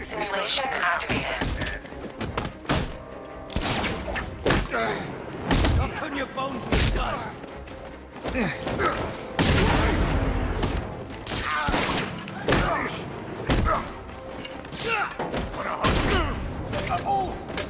Simulation activated. I'll turn your bones to dust. Rip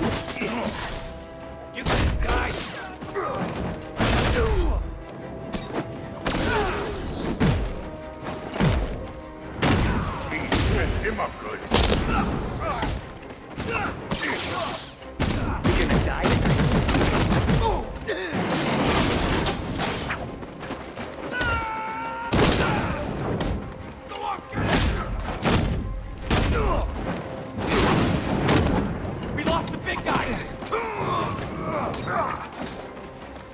him up good. You gonna die tonight?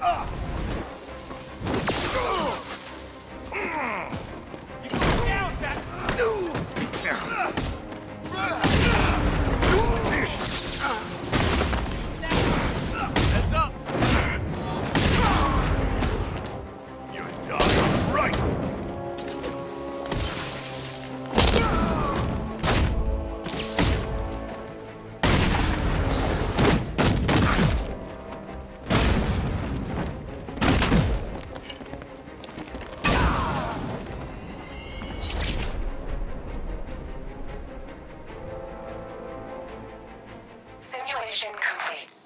We! Mission complete.